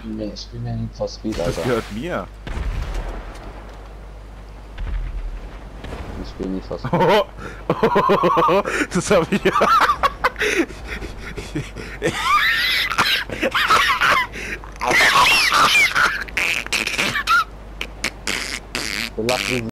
spiel mir, ich spiel mir Need for Speed, Das Alter. gehört mir. Ich spiel Need for Speed. Oh, das hab ich. Du lachst